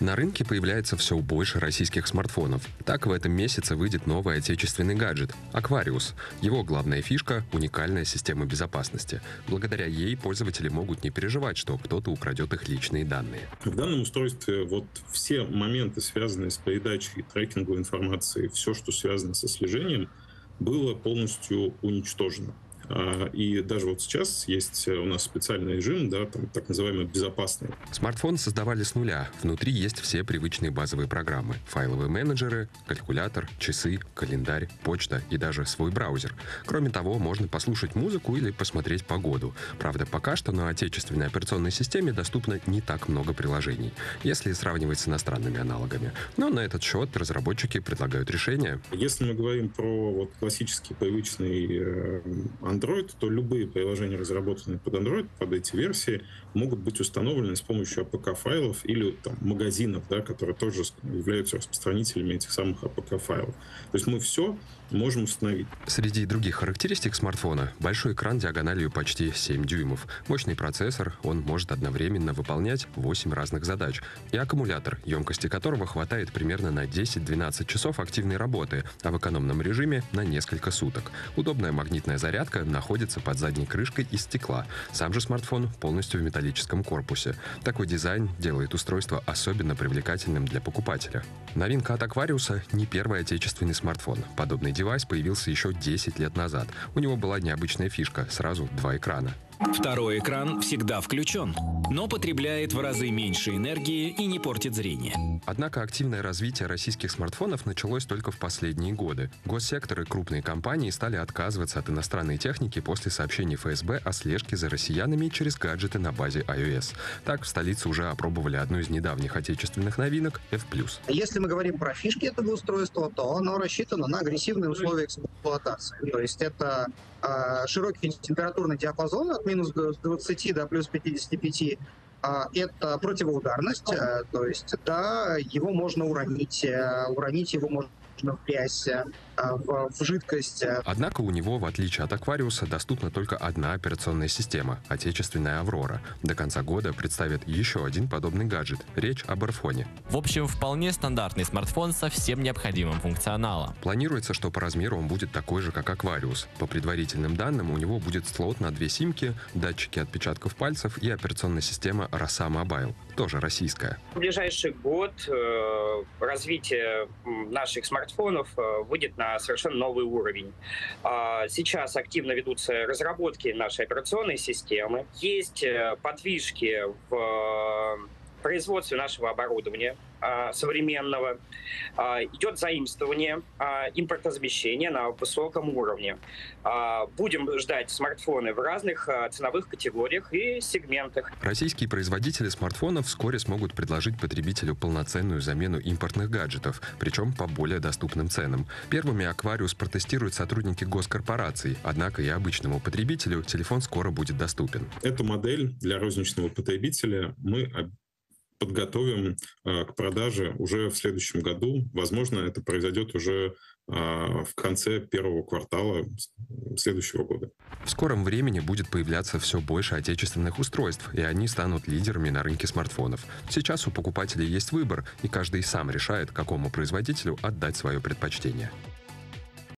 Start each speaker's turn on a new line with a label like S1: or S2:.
S1: На рынке появляется все больше российских смартфонов. Так в этом месяце выйдет новый отечественный гаджет – Aquarius. Его главная фишка – уникальная система безопасности. Благодаря ей пользователи могут не переживать, что кто-то украдет их личные данные.
S2: В данном устройстве вот все моменты, связанные с передачей трекинговой информации, все, что связано со слежением, было полностью уничтожено. А, и даже вот сейчас есть у нас специальный режим, да, там, так называемый безопасный.
S1: Смартфон создавали с нуля. Внутри есть все привычные базовые программы. Файловые менеджеры, калькулятор, часы, календарь, почта и даже свой браузер. Кроме того, можно послушать музыку или посмотреть погоду. Правда, пока что на отечественной операционной системе доступно не так много приложений, если сравнивать с иностранными аналогами. Но на этот счет разработчики предлагают решение.
S2: Если мы говорим про вот классический привычный э, Android, то любые приложения, разработанные под Android, под эти версии, могут быть установлены с помощью APK-файлов или там, магазинов, да, которые тоже являются распространителями этих самых APK-файлов. То есть мы все можем установить.
S1: Среди других характеристик смартфона большой экран диагональю почти 7 дюймов, мощный процессор, он может одновременно выполнять 8 разных задач, и аккумулятор, емкости которого хватает примерно на 10-12 часов активной работы, а в экономном режиме на несколько суток. Удобная магнитная зарядка находится под задней крышкой из стекла. Сам же смартфон полностью в металлическом корпусе. Такой дизайн делает устройство особенно привлекательным для покупателя. Новинка от Аквариуса не первый отечественный смартфон. Подобный девайс появился еще 10 лет назад. У него была необычная фишка – сразу два экрана.
S3: Второй экран всегда включен, но потребляет в разы меньше энергии и не портит зрение.
S1: Однако активное развитие российских смартфонов началось только в последние годы. Госсекторы крупные компании стали отказываться от иностранной техники после сообщений ФСБ о слежке за россиянами через гаджеты на базе iOS. Так, в столице уже опробовали одну из недавних отечественных новинок F+.
S4: Если мы говорим про фишки этого устройства, то оно рассчитано на агрессивные условия эксплуатации. То есть это э, широкий температурный диапазон от минус 20 до плюс 55 а, это противоударность, э, то есть, да, его можно уронить, э, уронить его можно в грязь, э, в, в жидкость.
S1: Однако у него, в отличие от Аквариуса, доступна только одна операционная система – отечественная «Аврора». До конца года представят еще один подобный гаджет. Речь об Арфоне.
S5: В общем, вполне стандартный смартфон со всем необходимым функционалом.
S1: Планируется, что по размеру он будет такой же, как Аквариус. По предварительным данным, у него будет слот на две симки, датчики отпечатков пальцев и операционная система Роса Mobile, тоже российская.
S6: В ближайший год э, развитие наших смартфонов э, выйдет на совершенно новый уровень. Э, сейчас активно ведутся разработки нашей операционной системы. Есть э, подвижки в производстве нашего оборудования. А, современного, а, идет заимствование, а, импортозамещение на высоком уровне. Будем ждать смартфоны в разных ценовых категориях и сегментах.
S1: Российские производители смартфонов вскоре смогут предложить потребителю полноценную замену импортных гаджетов, причем по более доступным ценам. Первыми Aquarius протестируют сотрудники госкорпораций, однако и обычному потребителю телефон скоро будет доступен.
S2: Эту модель для розничного потребителя мы подготовим э, к продаже уже в следующем году. Возможно, это произойдет уже э, в конце первого квартала следующего года.
S1: В скором времени будет появляться все больше отечественных устройств, и они станут лидерами на рынке смартфонов. Сейчас у покупателей есть выбор, и каждый сам решает, какому производителю отдать свое предпочтение.